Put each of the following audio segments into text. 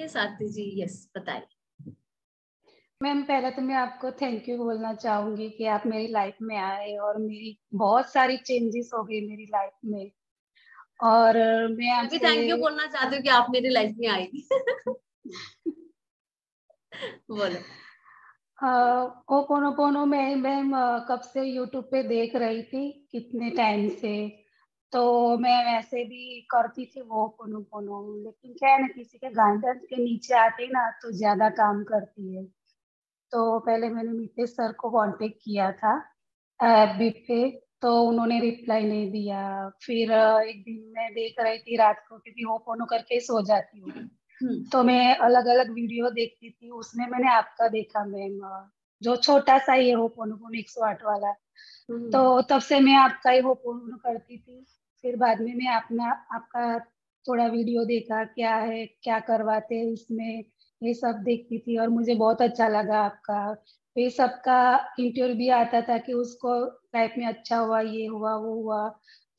Yes Aarti ji? Yes बताइए। Ma'am पहले तो मैं आपको थैंक यू बोलना चाहूँगी कि आप मेरी लाइफ में आए और मेरी बहुत सारी चेंजेस हो गई मेरी लाइफ में। और मैं आपसे थैंक यू बोलना चाहती हूँ कि आप मेरी लाइफ में आई। बोलो। ओ पोनो पोनो मैं मैम कब से यूट्यूब पे देख रही थी? कितने टाइम से? तो मैं वैसे भी करती थी वो पोनो पोनो लेकिन क्या है ना किसी के गाइडेंस के नीचे आते ना तो ज़्यादा काम करती है तो पहले मैंने मितेश सर को कांटेक्ट किया था एफ़ पे तो उन्होंने रिप्लाई नहीं दिया फिर एक दिन मैं देख रही थी रात को क्योंकि वो फोनो करके सो जाती हूँ। तो मैं अलग अलग वीडियो देखती थी उसमें मैंने आपका देखा मैम जो छोटा सा ही है वो फोनो फ़ोन एक सौ आठ वाला हम्म। तो तब से मैं आपका ही वो फ़ोन करती थी फिर बाद में मैं अपना आपका थोड़ा वीडियो देखा क्या है क्या करवाते हैं इसमें ये सब देखती थी और मुझे बहुत अच्छा लगा आपका। फिर सबका इंटरव्यू भी आता था कि उसको लाइफ में अच्छा हुआ ये हुआ वो हुआ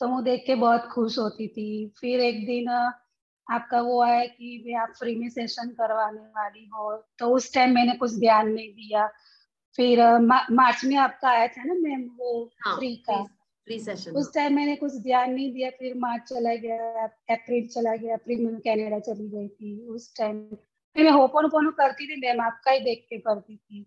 तो वो देख के बहुत खुश होती थी। फिर एक दिन आपका वो आया कि मैं आप फ्री में सेशन करवाने वाली हो तो उस टाइम मैंने कुछ ध्यान नहीं दिया। फिर मार्च में आपका आया था ना मैम वो हाँ, फ्री का? फ्री सेशन उस टाइम मैंने कुछ ध्यान नहीं दिया फिर मार्च चला गया अप्रैल चला गया अप्रैल में कनाडा चली गई थी उस टाइम फिर मैं होपन फ़ोन करती थी मैम आपका ही देख के करती थी।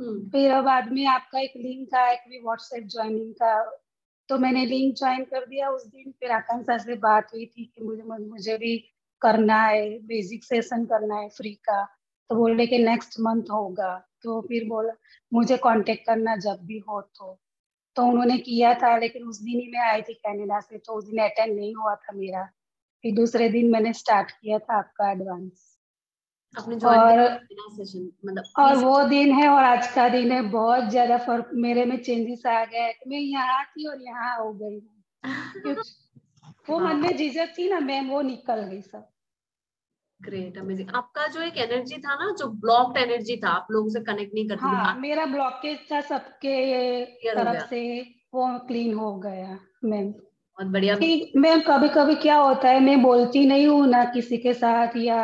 हम्म। फिर बाद में आपका एक लिंक आया कि व्हाट्सएप ज्वाइनिंग का तो मैंने लिंक ज्वाइन कर दिया उस दिन। फिर आकांक्षा से बात हुई थी कि मुझे मुझे भी करना है बेसिक सेशन करना है फ्री का। तो बोले कि नेक्स्ट मंथ होगा। तो फिर बोला मुझे कांटेक्ट करना जब भी हो तो। तो उन्होंने किया था लेकिन उस दिन ही मैं आई थी कनाडा से तो उस दिन अटेंड नहीं हुआ था मेरा। फिर दूसरे दिन मैंने स्टार्ट किया था आपका एडवांस और मतलब और वो दिन है और आज का दिन है बहुत ज़्यादा फ़र्क मेरे में चेंजेस आ गए मैं यहाँ थी और यहाँ हो गई हूँ। वो मन में झिझक थी ना मैम वो निकल गई सब। ग्रेट अमेजिंग आपका जो एक एनर्जी था ना जो ब्लॉक्ड एनर्जी था आप लोगों से कनेक्ट नहीं करती हाँ, मेरा ब्लॉकेज था सबके तरफ़ से वो क्लीन हो गया मैम बहुत बढ़िया। मैम कभी कभी क्या होता है मैं बोलती नहीं हूँ ना किसी के साथ या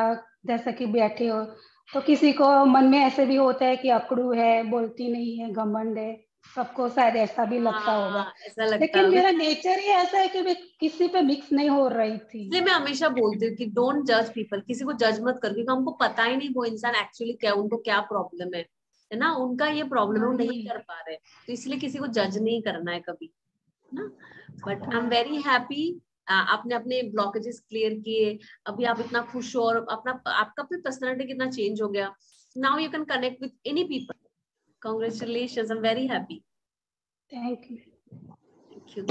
जैसा कि बैठे हो तो किसी को मन में ऐसे भी होता है कि अकड़ू है बोलती नहीं है घमंड है। सबको शायद ऐसा भी लगता हाँ, होगा। लगता लेकिन मेरा नेचर ही ऐसा है कि मैं किसी पे मिक्स नहीं हो रही थी। इसलिए मैं हमेशा बोलती हूँ कि डोंट जज पीपल किसी को जज मत कर क्योंकि हमको पता ही नहीं वो इंसान एक्चुअली क्या उनको क्या प्रॉब्लम है। है ना? उनका ये प्रॉब्लम है वो नहीं कर पा रहे। तो इसलिए किसी को जज नहीं करना है कभी ना? But I am very happy आपने अपने ब्लॉकेजेस क्लियर किए अभी आप इतना खुश हो और अपना आपका भी पर्सनैलिटी कितना चेंज हो गया। Now you can connect with any people Congratulations. I'm very happy. Thank you. Thank you.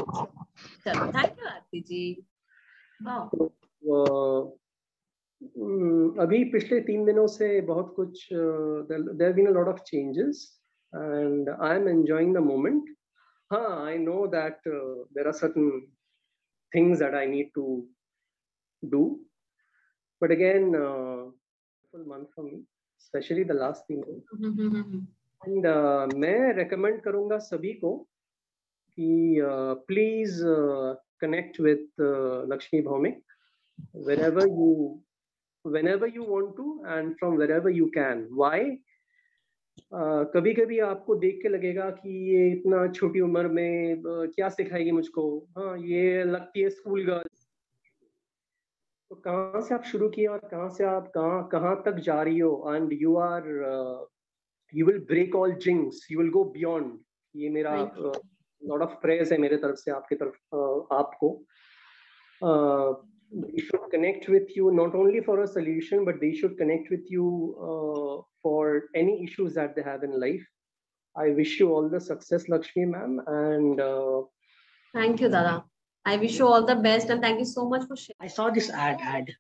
चलो थैंक यू आरती जी अभी पिछले तीन दिनों से बहुत कुछ there been a lot of changes and I am enjoying the moment हाँ I know that there are certain things that I need to do. But again, uh, full month for me, especially the last thing. And uh, मैं recommend करूँगा सभी को कि please connect with Lakshmi Bhowmik wherever you whenever you want to and from wherever you can. Why? Uh, कभी कभी आपको देख के लगेगा कि ये इतना छोटी उम्र में uh, क्या सिखाएगी मुझको? हाँ ये लगती है स्कूल गर्ल तो कहाँ से आप शुरू किए और कहाँ से आप कहाँ कहाँ तक जा रही हो? And you are you will break all jinx you will go beyond ये मेरा लॉट ऑफ प्रेयर्स है मेरे तरफ से आपके तरफ uh, आपको they should connect with you not only for a solution, but they should connect with you uh, for any issues that they have in life. I wish you all the success, Laxmi ma'am. And uh, thank you, Dada. I wish you all the best and thank you so much for sharing. I saw this ad. Ad.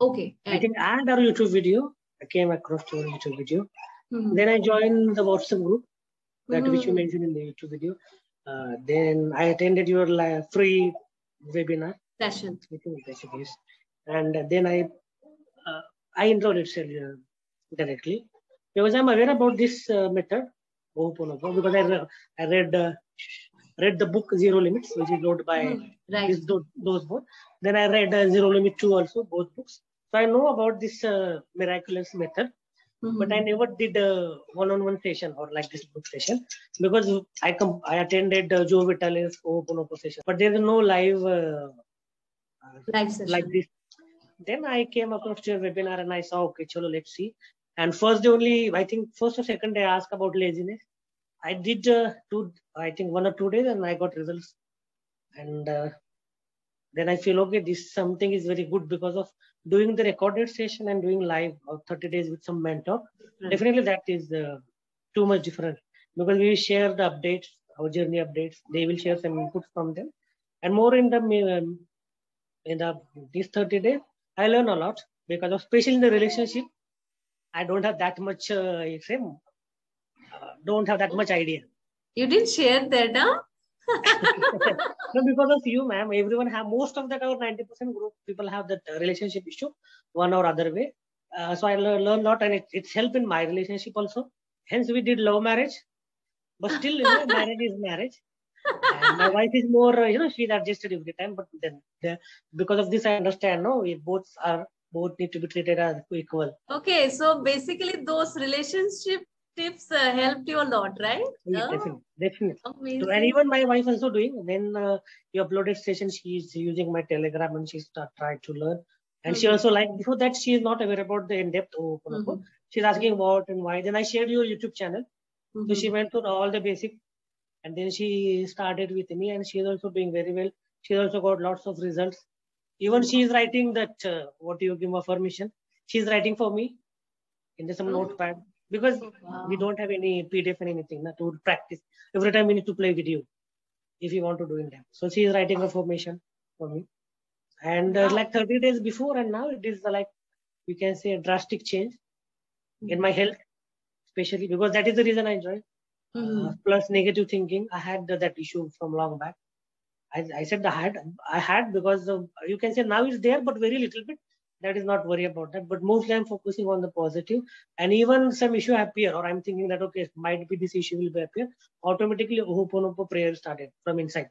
Okay. Ad. I think ad or YouTube video. I came across to YouTube video. Mm-hmm. Then I joined the WhatsApp group that mm-hmm. which you mm-hmm. mentioned in the YouTube video. Uh, then I attended your uh, free webinar session. And then I uh, I enrolled itself uh, directly because I'm aware about this uh, method because I, re- I read uh, read the book Zero Limits, which is wrote by mm, right. this, those, those both. Then I read uh, Zero Limit 2 also, both books. So I know about this uh, miraculous method, mm-hmm. but I never did a one-on-one session or like this book session because I com- I attended uh, Joe Vitale's Ho'oponopo session, but there is no live uh, live session. like this. Then I came across your webinar and I saw okay, chalo, let's see. And first day only, I think first or second day I asked about laziness. I did uh, two, I think one or two days, and I got results. And uh, then I feel okay, this something is very good because of doing the recorded session and doing live or 30 days with some mentor. Mm-hmm. Definitely, that is uh, too much different because we share the updates, our journey updates. They will share some inputs from them, and more in the um, in the these 30 days, I learn a lot because of especially in the relationship. I don't have that much uh, same, uh, don't have that much idea. You didn't share that, huh? no, because of you, ma'am. Everyone have most of that. Our ninety percent group people have that relationship issue, one or other way. Uh, so I learned a lot, and it, it's helped in my relationship also. Hence, we did love marriage, but still, you know, marriage is marriage. And my wife is more, uh, you know, she's adjusted every time. But then, the, because of this, I understand. No, we both are both need to be treated as equal. Okay, so basically, those relationship tips uh, helped you a lot, right? Yeah, oh, definitely, definitely. Amazing. and even my wife also doing. When uh, you uploaded session, she's using my Telegram and she start trying to learn. And mm-hmm. she also like before that she is not aware about the in-depth Oh, mm-hmm. She's asking what and why. Then I shared your YouTube channel. Mm-hmm. So she mm-hmm. went through all the basic, and then she started with me, and she is also doing very well. She also got lots of results. Even she is writing that uh, what you give affirmation. She's writing for me in the some mm-hmm. notepad because wow. we don't have any PDF and anything not to practice. Every time we need to play video if you want to do in them. So she is writing a formation for me. And uh, like 30 days before and now it is uh, like we can say a drastic change mm-hmm. in my health, especially because that is the reason I joined. Mm-hmm. Uh, plus negative thinking. I had that issue from long back. I, I said I had I had because you can say now it's there, but very little bit that is not worry about that but mostly i'm focusing on the positive and even some issue appear or i'm thinking that okay might be this issue will be appear automatically ho'oponopo prayer started from inside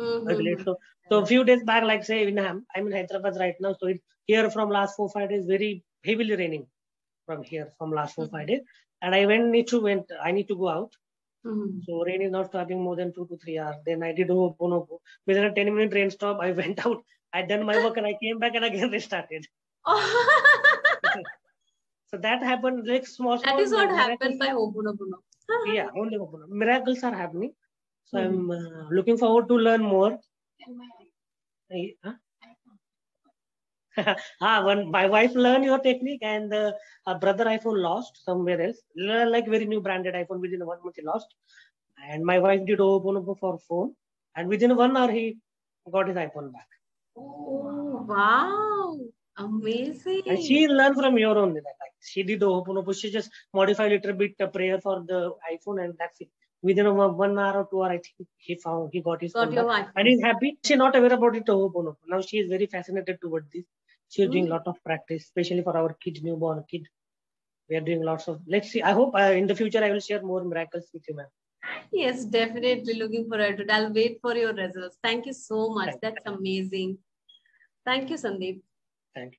mm-hmm. so so a few days back like say in i'm in hyderabad right now so it here from last four five days very heavily raining from here from last 4 mm-hmm. five days and i went need to went i need to go out Mm-hmm. So rain is not stopping more than two to three hours. Then I did Ho'oponopo. Within a 10 minute rain stop, I went out I done my work and I came back and again restarted. so that happened like small. small that is what happened by Ho'oponopono. yeah, only Ho'oponopono. Miracles are happening. So mm-hmm. I'm uh, looking forward to learn more. Huh? ah, when my wife learned your technique and uh, a brother iPhone lost somewhere else, like very new branded iPhone within one month he lost. And my wife did Ho'oponopo for phone. And within one hour he got his iPhone back. Oh, wow. Amazing. And she learned from your own. Like, she did the Ho'oponopo. She just modified a little bit the prayer for the iPhone and that's it. Within a one hour or two hour, I think he found, he got his got your wife. And he's happy. She's not aware about it. Now she is very fascinated toward this. She's mm. doing a lot of practice, especially for our kid, newborn kid. We are doing lots of, let's see. I hope uh, in the future I will share more miracles with you, ma'am. Yes, definitely looking forward to it. I'll wait for your results. Thank you so much. Thank That's you. amazing. Thank you, Sandeep. Thank you.